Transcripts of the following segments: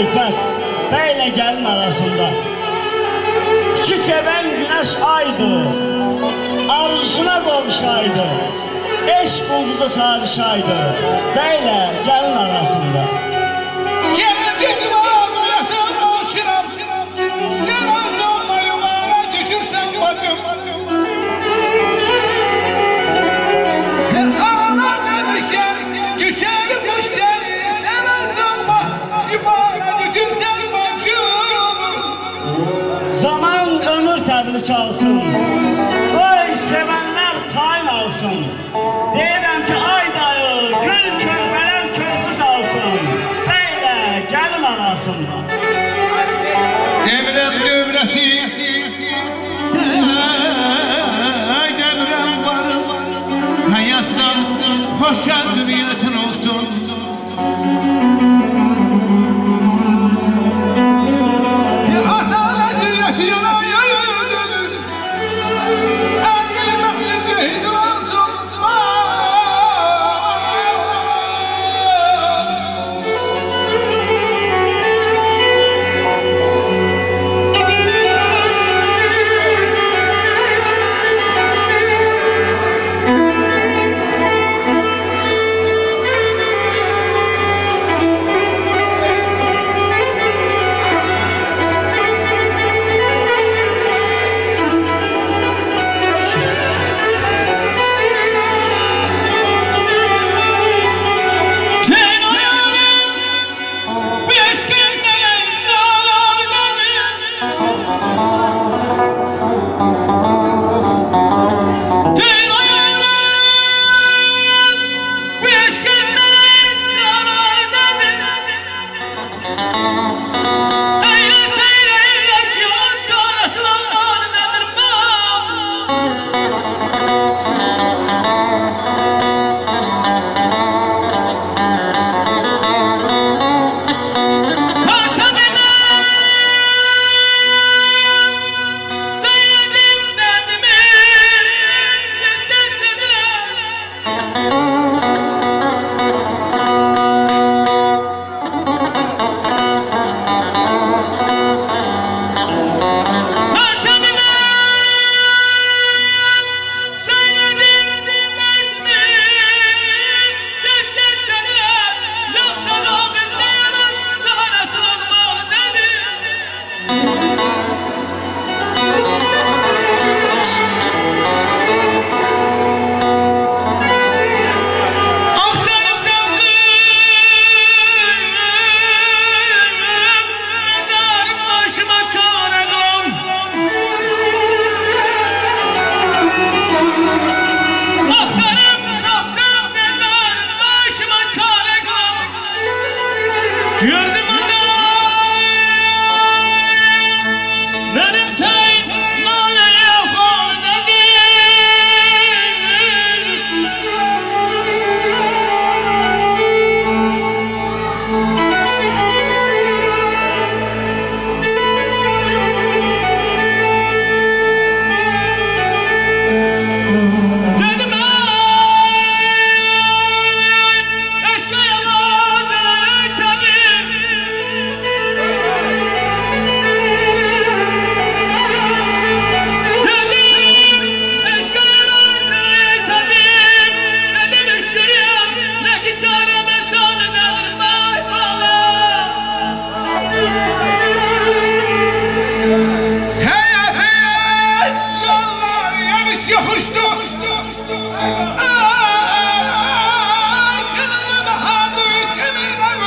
Zülfət bəylə gəlin arasında. İki sevən günəş aydır. Arzusuna qovuşaydı. Eşq ulduza sarışaydı Bəylə gəlin arasında. Cəmi Fəthivar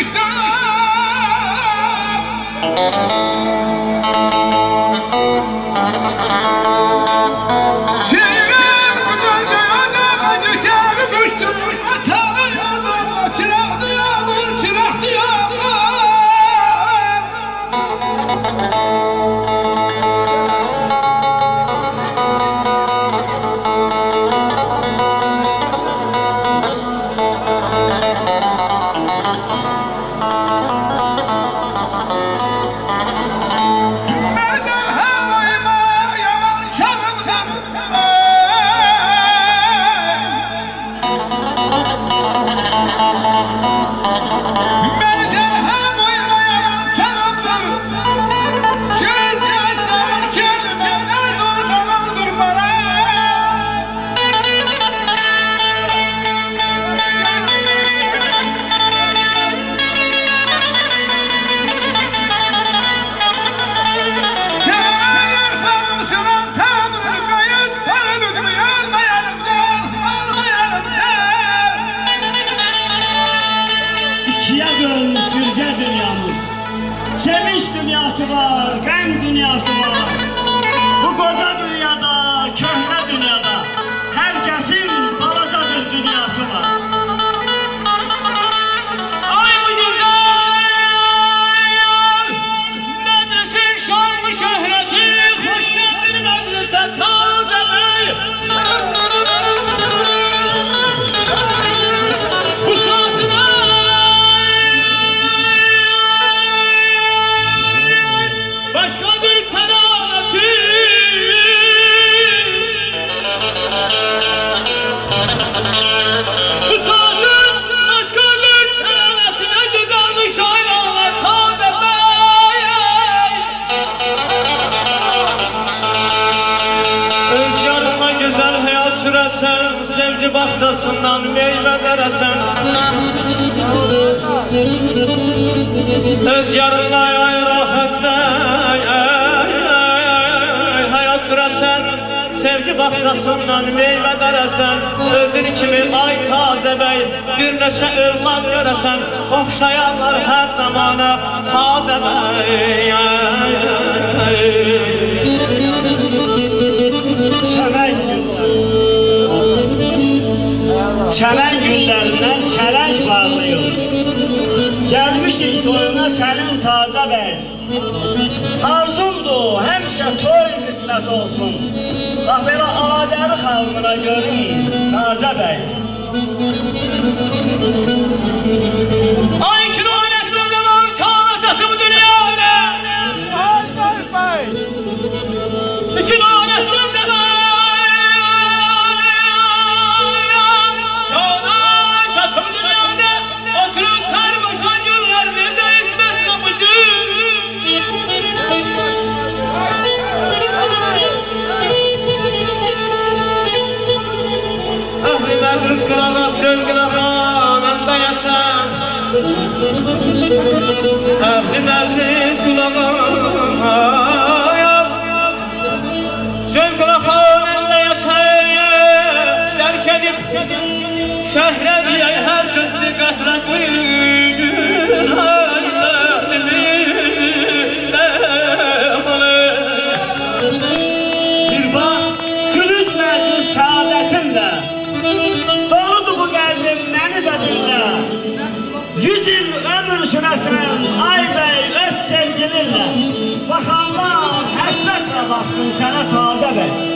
está. Vamos, vamos. Dünyası var, gam dünyası var. Sevgi baksasından meyve veresen Öz yarına Sevgi baksasından meyve veresen Özün kimi ay taze bey Bir neçə övlad görəsən Oxşayanlar hər zamana taze bey Çəmən güllər. Çəmən güllərindən çələng bağlayır. Gəlmişik toyuna sənin taze bəy. Arzumdur, həmişə toy qismət olsun. Bax belə Azəri xalqına görün, taze bəy. Ay kilo Ahliler rızkına yaz. Sevgine kanında yaşar Derk edip şehre diye her sütlü katrak büyüdün baxsın sənə taze bəy.